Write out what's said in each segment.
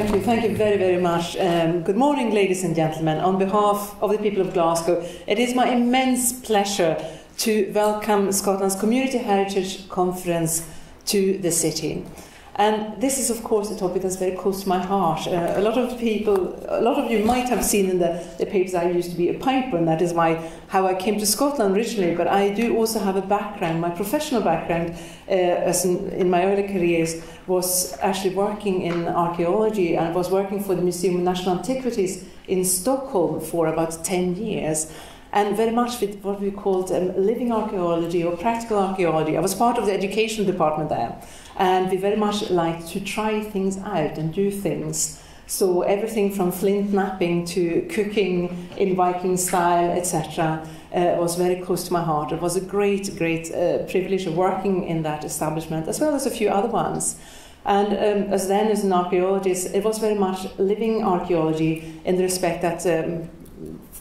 Thank you, thank you very, very much. Um, good morning, ladies and gentlemen. On behalf of the people of Glasgow, it is my immense pleasure to welcome Scotland's Community Heritage Conference to the city. And this is, of course, a topic that's very close to my heart. Uh, a lot of people, a lot of you might have seen in the, the papers I used to be a piper, and that is why how I came to Scotland originally. But I do also have a background, my professional background, uh, as in, in my early careers, was actually working in archaeology and was working for the Museum of National Antiquities in Stockholm for about 10 years and very much with what we called um, living archaeology or practical archaeology. I was part of the education department there. And we very much liked to try things out and do things. So everything from flint knapping to cooking in Viking style, etc., uh, was very close to my heart. It was a great, great uh, privilege of working in that establishment, as well as a few other ones. And um, as then as an archaeologist, it was very much living archaeology in the respect that um,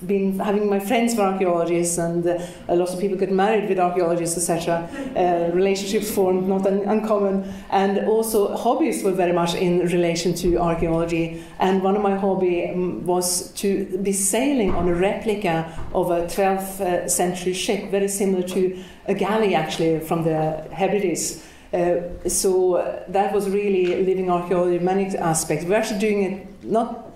been having my friends were archaeologists and uh, a lot of people get married with archaeologists etc uh, relationships formed not un uncommon. And also hobbies were very much in relation to archaeology. And one of my hobby um, was to be sailing on a replica of a 12th uh, century ship very similar to a galley actually from the Hebrides. Uh, so uh, that was really living archaeology in many aspects. We're actually doing it not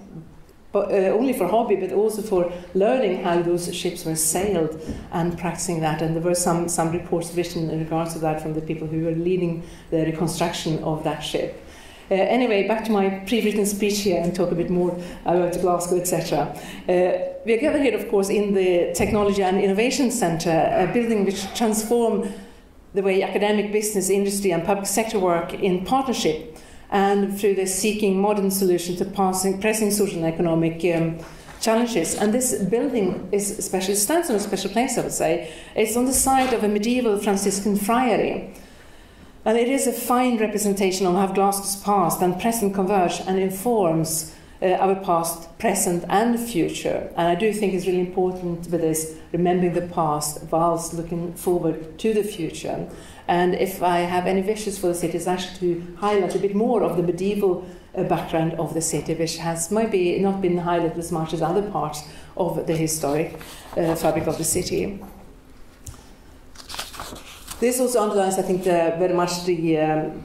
but, uh, only for hobby, but also for learning how those ships were sailed and practicing that. And there were some, some reports written in regards to that from the people who were leading the reconstruction of that ship. Uh, anyway, back to my pre-written speech here and talk a bit more about Glasgow, etc. Uh, we are gathered here, of course, in the Technology and Innovation Centre, a building which transforms the way academic, business, industry and public sector work in partnership and through the seeking modern solutions to passing, pressing social and economic um, challenges. And this building is especially stands on a special place, I would say. It's on the site of a medieval Franciscan friary. And it is a fine representation of how Glasgow's past and present converge and informs uh, our past, present, and future. And I do think it's really important with this, remembering the past whilst looking forward to the future. And if I have any wishes for the city, it's actually to highlight a bit more of the medieval uh, background of the city, which has maybe not been highlighted as much as other parts of the historic uh, fabric of the city. This also underlines, I think, the, very much the, um,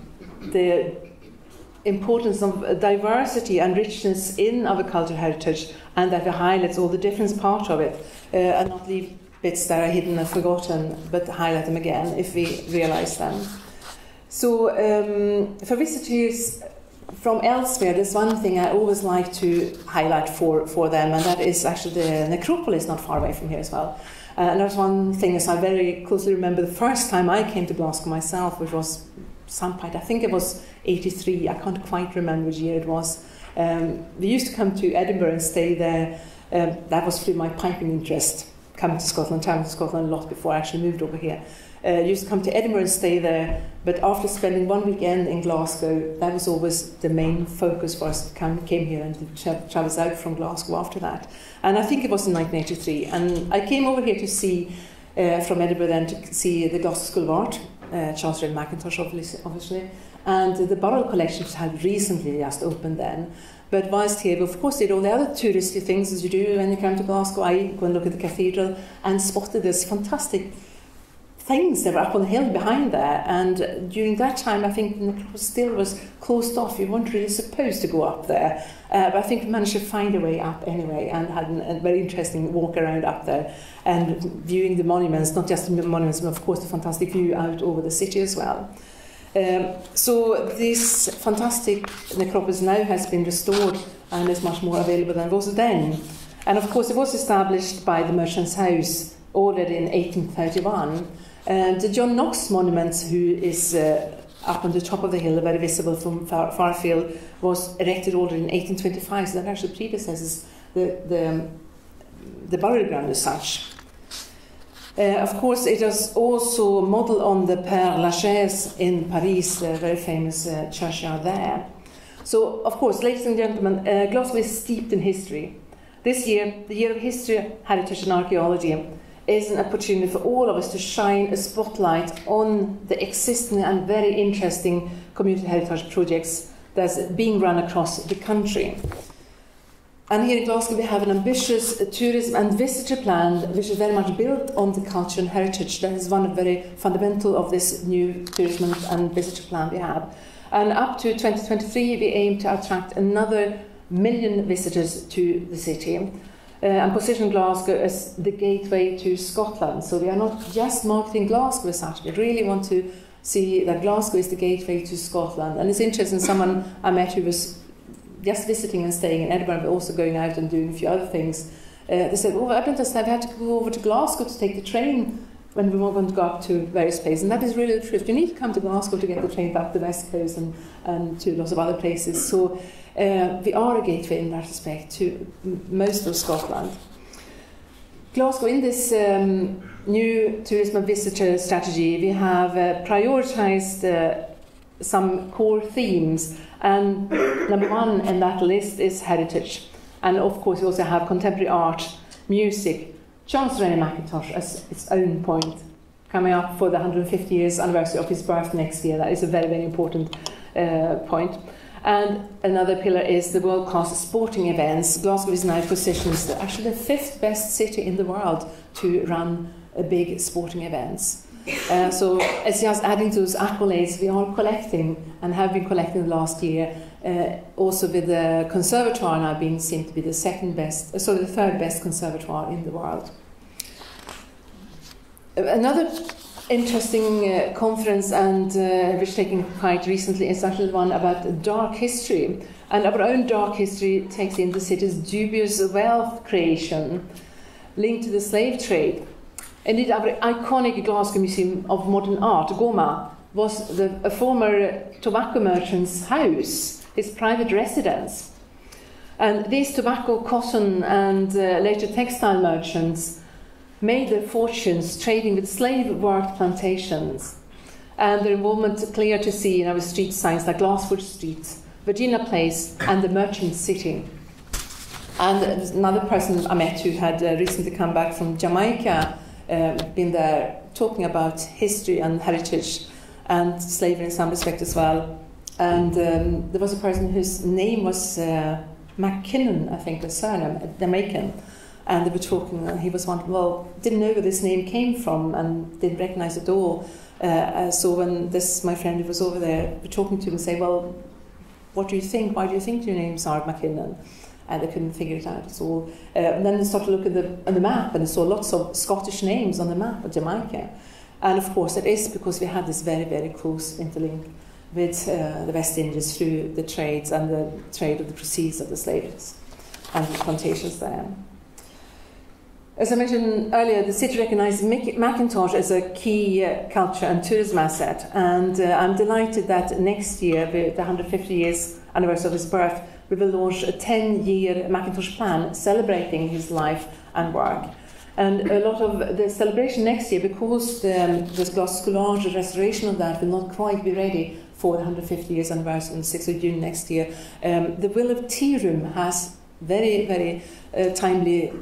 the importance of diversity and richness in our cultural heritage, and that highlights all the different parts of it, uh, and not leave bits that are hidden and forgotten, but highlight them again if we realize them. So, um, for visitors from elsewhere, there's one thing I always like to highlight for, for them, and that is actually the necropolis not far away from here as well. Uh, and that's one thing as I very closely remember the first time I came to Glasgow myself, which was some point, I think it was 83, I can't quite remember which year it was. Um, we used to come to Edinburgh and stay there. Um, that was through my piping interest coming to Scotland, traveling to Scotland a lot before I actually moved over here. Uh, used to come to Edinburgh and stay there, but after spending one weekend in Glasgow, that was always the main focus for us. Come, came here and tra- travels out from Glasgow after that. And I think it was in 1983. And I came over here to see, uh, from Edinburgh then, to see the Glasgow School of Art, uh, Charles Rennie Mackintosh obviously, and the Burrell Collection had recently just opened then. But whilst here, of course, did all the other touristy things as you do when you come to Glasgow. I go and look at the cathedral and spotted this fantastic things that were up on the hill behind there. And during that time, I think the necropolis still was closed off. You weren't really supposed to go up there. Uh, but I think we managed to find a way up anyway and had a very interesting walk around up there and viewing the monuments, not just the monuments, but of course the fantastic view out over the city as well. Um, so this fantastic necropolis now has been restored and is much more available than it was then. And of course, it was established by the Merchant's House already in 1831. And the John Knox monument, who is uh, up on the top of the hill, very visible from far, Farfield, was erected already in 1825. So that actually predecesses the, the, the burial ground as such. Uh, of course, it is also modelled on the Père Lachaise in Paris, the very famous uh, churchyard there. So, of course, ladies and gentlemen, uh, Glasgow is steeped in history. This year, the year of history, heritage and archaeology, is an opportunity for all of us to shine a spotlight on the existing and very interesting community heritage projects that's being run across the country. And here in Glasgow, we have an ambitious tourism and visitor plan, which is very much built on the culture and heritage. That is one of the very fundamental of this new tourism and visitor plan we have. And up to 2023, we aim to attract another million visitors to the city. Uh, and position Glasgow as the gateway to Scotland. So we are not just marketing Glasgow as such, we really want to see that Glasgow is the gateway to Scotland. And it's interesting, someone I met who was just visiting and staying in Edinburgh, but also going out and doing a few other things. Uh, they said, "Oh, I don't understand. We had to go over to Glasgow to take the train when we want to go up to various places." And that is really the truth. You need to come to Glasgow to get the train back to the West Coast and, and to lots of other places. So uh, we are a gateway in that respect to most of Scotland. Glasgow, in this um, new tourism and visitor strategy, we have uh, prioritised uh, some core themes and number one in that list is heritage. And of course, we also have contemporary art, music, Charles Rennie Mackintosh as its own point, coming up for the 150 years anniversary of his birth next year. That is a very, very important uh, point. And another pillar is the world class sporting events. Glasgow is now positioned as actually the fifth best city in the world to run a big sporting events. Uh, so it's just adding to those accolades we are collecting and have been collecting the last year. Uh, also with the conservatoire now being seen to be the second best, uh, sorry, the third best conservatoire in the world. Another interesting uh, conference and uh, which taking quite recently is actually one about dark history. And our own dark history takes in the city's dubious wealth creation linked to the slave trade. Indeed, our iconic Glasgow Museum of Modern Art, GOMA, was the, a former tobacco merchant's house, his private residence. And these tobacco, cotton, and uh, later textile merchants made their fortunes trading with slave worked plantations. And their involvement clear to see in our street signs like Glassford Street, Virginia Place, and the Merchant City. And another person I met who had uh, recently come back from Jamaica um, been there talking about history and heritage and slavery in some respect as well. And um, there was a person whose name was uh, McKinnon, I think, the surname, Jamaican. And they were talking, and he was wondering, well, didn't know where this name came from and didn't recognize it at all. Uh, uh, so when this, my friend who was over there, were talking to him and say, well, what do you think? Why do you think your name's Art McKinnon? and they couldn't figure it out. So uh, and then they started to look at the, at the map and they saw lots of Scottish names on the map of Jamaica. And of course, it is because we had this very, very close interlink with uh, the West Indies through the trades and the trade of the proceeds of the slaves and the plantations there. As I mentioned earlier, the city recognised Mackintosh as a key uh, culture and tourism asset, and uh, I'm delighted that next year, with the 150 years anniversary of his birth, we will launch a 10 year Mackintosh plan celebrating his life and work. And a lot of the celebration next year, because the, um, the Glasgow restoration of that will not quite be ready for the 150 years anniversary on the 6th of June next year, um, the Willow Tea Room has very, very uh, timely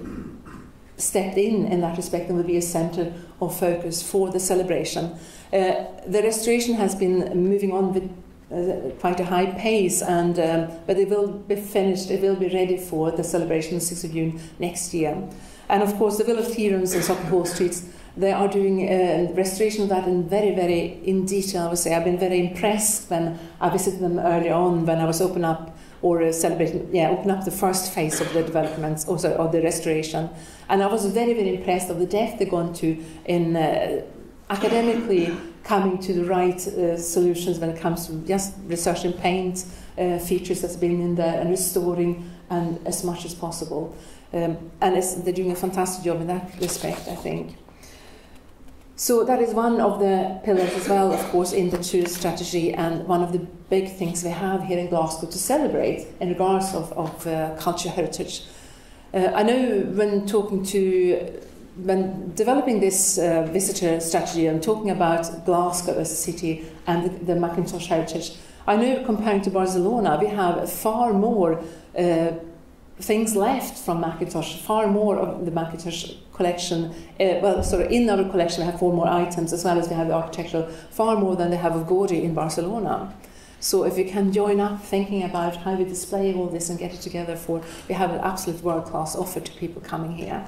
stepped in in that respect and will be a centre of focus for the celebration. Uh, the restoration has been moving on with uh, quite a high pace, and um, but it will be finished. It will be ready for the celebration on 6th of June next year. And of course, the Willow Tea Rooms and Sauchiehall Streets, they are doing uh, restoration of that in very, very in detail. I would say I've been very impressed when I visited them early on when I was open up or uh, celebrating, yeah, open up the first phase of the developments, also of the restoration. And I was very, very impressed of the depth they've gone to in uh, academically coming to the right uh, solutions when it comes to just researching paint uh, features that's been in there and restoring and as much as possible. Um, and they're doing a fantastic job in that respect, I think. So that is one of the pillars as well, of course, in the tourist strategy, and one of the big things we have here in Glasgow to celebrate in regards of, of uh, culture heritage. Uh, I know when talking to when developing this uh, visitor strategy and talking about Glasgow as a city and the, the Mackintosh heritage, I know comparing to Barcelona, we have far more uh, things left from Mackintosh, far more of the Mackintosh collection. Uh, well, sorry, in our collection we have four more items as well as we have the architectural, far more than they have of Gaudí in Barcelona. So if you can join up thinking about how we display all this and get it together for, we have an absolute world-class offer to people coming here.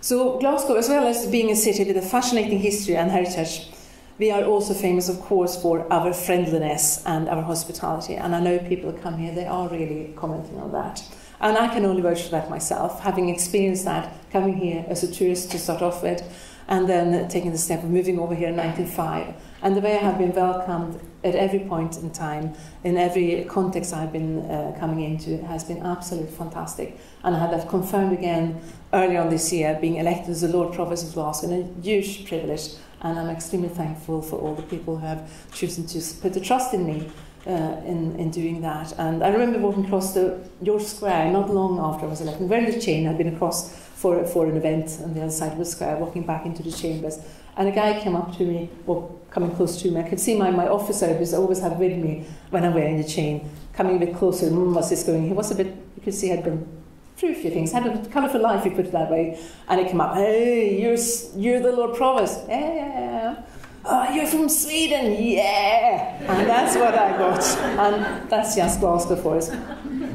So Glasgow, as well as being a city with a fascinating history and heritage, we are also famous, of course, for our friendliness and our hospitality. And I know people come here, they are really commenting on that. And I can only vouch for that myself, having experienced that coming here as a tourist to start off with, and then taking the step of moving over here in 1995. And the way I have been welcomed at every point in time, in every context I've been uh, coming into, has been absolutely fantastic. And I had that confirmed again earlier on this year, being elected as the Lord Provost of Glasgow, and a huge privilege. And I'm extremely thankful for all the people who have chosen to put the trust in me uh, in, in doing that. And I remember walking across the George Square not long after I was elected, wearing the chain. I'd been across for, for an event on the other side of the square, walking back into the chambers. And a guy came up to me, well, coming close to me. I could see my, my officer, who's always had with me when I'm wearing the chain, coming a bit closer. Mm, what's this going? He was a bit, you could see, had been through a few things, had a colourful life, you put it that way. And it came up, hey, you're, you're the Lord Provost. Yeah. Oh, you're from Sweden, yeah! And that's what I got. And that's just Glasgow for us.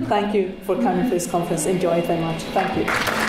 Thank you for coming to this conference. Enjoy it very much. Thank you.